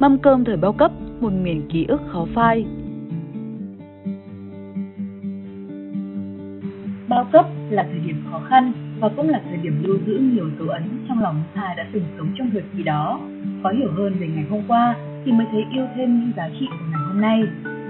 Mâm cơm thời bao cấp, một miền ký ức khó phai. Bao cấp là thời điểm khó khăn và cũng là thời điểm lưu giữ nhiều dấu ấn trong lòng ai đã từng sống trong thời kỳ đó. Có hiểu hơn về ngày hôm qua thì mới thấy yêu thêm những giá trị của ngày hôm nay.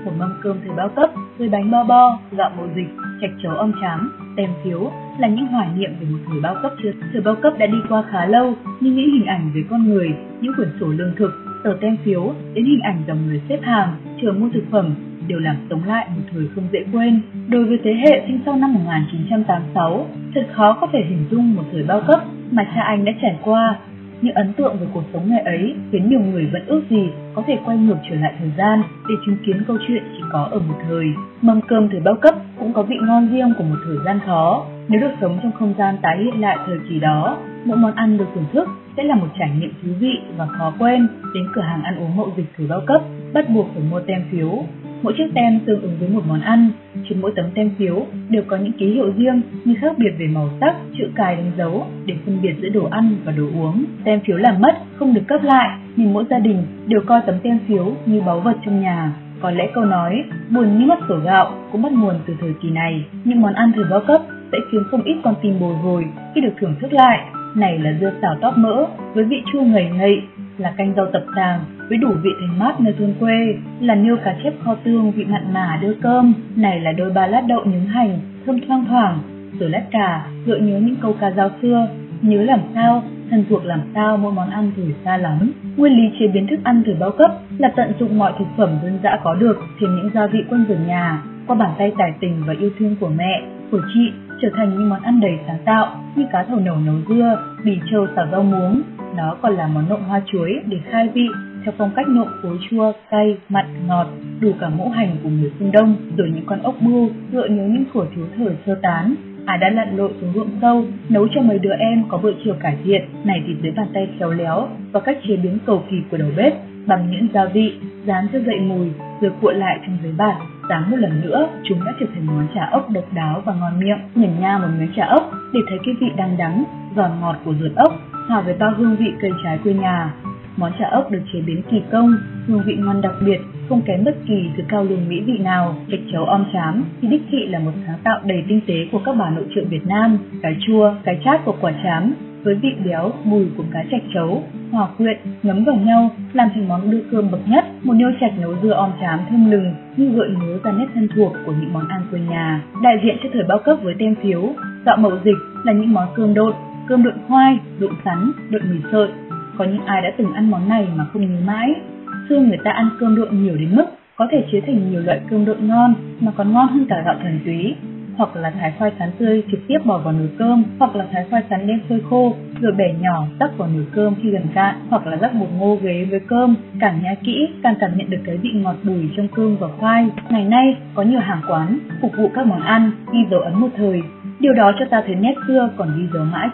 Một mâm cơm thời bao cấp, với bánh bo bo, gạo màu dịch, chạch chấu ông chám, tem phiếu là những hoài niệm về một thời bao cấp chưa. Thời bao cấp đã đi qua khá lâu, nhưng những hình ảnh về con người, những quyển sổ lương thực, tờ tem phiếu đến hình ảnh dòng người xếp hàng chờ mua thực phẩm đều làm sống lại một thời không dễ quên. Đối với thế hệ sinh sau năm 1986, thật khó có thể hình dung một thời bao cấp mà cha anh đã trải qua. Những ấn tượng về cuộc sống ngày ấy khiến nhiều người vẫn ước gì có thể quay ngược trở lại thời gian để chứng kiến câu chuyện chỉ có ở một thời. Mâm cơm thời bao cấp cũng có vị ngon riêng của một thời gian khó. Nếu được sống trong không gian tái hiện lại thời kỳ đó, mỗi món ăn được thưởng thức sẽ là một trải nghiệm thú vị và khó quên. Đến cửa hàng ăn uống mậu dịch thời bao cấp, bắt buộc phải mua tem phiếu. Mỗi chiếc tem tương ứng với một món ăn. Trên mỗi tấm tem phiếu đều có những ký hiệu riêng như khác biệt về màu sắc, chữ cái đánh dấu để phân biệt giữa đồ ăn và đồ uống. Tem phiếu làm mất, không được cấp lại, nhưng mỗi gia đình đều coi tấm tem phiếu như báu vật trong nhà. Có lẽ câu nói buồn như mất sổ gạo cũng bắt nguồn từ thời kỳ này. Những món ăn thời bao cấp sẽ khiến không ít con tim bồi hồi khi được thưởng thức lại. Này là dưa xào tóp mỡ với vị chua ngậy ngậy, là canh rau tập tàng với đủ vị thành mát nơi thôn quê, là niêu cá chép kho tương vị mặn mà đưa cơm, này là đôi ba lát đậu nhúng hành, thơm thoang thoảng, rồi lát cà, gợi nhớ những câu ca dao xưa, nhớ làm sao, thân thuộc làm sao mỗi món ăn gửi xa lắm. Nguyên lý chế biến thức ăn từ bao cấp là tận dụng mọi thực phẩm dân dã có được, thêm những gia vị quân vườn nhà, qua bàn tay tài tình và yêu thương của mẹ, của chị trở thành những món ăn đầy sáng tạo như cá thầu nấu nấu dưa, bì trâu xào rau muống. Đó còn là món nộm hoa chuối để khai vị theo phong cách nộm cối chua, cay, mặn, ngọt, đủ cả ngũ hành của người phương Đông, rồi những con ốc bươu gợi nhớ những thủa thiếu thời sơ tán. À đã lặn lội xuống ruộng sâu, nấu cho mấy đứa em có bữa chiều cải thiện, này thì dưới bàn tay khéo léo và cách chế biến cầu kỳ của đầu bếp bằng những gia vị, dán cho dậy mùi, rồi cuộn lại trong giấy bạc. Dán một lần nữa, chúng đã trở thành món chả ốc độc đáo và ngon miệng. Nhẩn nha một miếng chả ốc để thấy cái vị đắng đắng, giòn ngọt của ruột ốc, hòa với bao hương vị cây trái quê nhà. Món chả ốc được chế biến kỳ công, hương vị ngon đặc biệt, không kém bất kỳ thứ cao lương mỹ vị nào. Gạch chấu om chám thì đích thị là một sáng tạo đầy tinh tế của các bà nội trợ Việt Nam. Cái chua, cái chát của quả chám với vị béo, mùi của cá chạch chấu, hòa quyện, ngấm vào nhau, làm thành món đưa cơm bậc nhất. Một niêu chạch nấu dưa om chám thơm lừng, như gợi nhớ ra nét thân thuộc của những món ăn quê nhà. Đại diện cho thời bao cấp với tem phiếu, gạo mậu dịch là những món cơm độn, cơm độn khoai, độn sắn, độn mì sợi. Có những ai đã từng ăn món này mà không nhớ mãi. Xưa người ta ăn cơm độn nhiều đến mức có thể chế thành nhiều loại cơm độn ngon mà còn ngon hơn cả gạo thuần túy hoặc là thái khoai sắn tươi trực tiếp bỏ vào nồi cơm, hoặc là thái khoai sắn đem phơi khô, rồi bẻ nhỏ rắc vào nồi cơm khi gần cạn, hoặc là rắc bột ngô ghế với cơm. Càng nhai kỹ, càng cảm nhận được cái vị ngọt bùi trong cơm và khoai. Ngày nay, có nhiều hàng quán phục vụ các món ăn, ghi dấu ấn một thời. Điều đó cho ta thấy nét xưa còn ghi dấu mãi.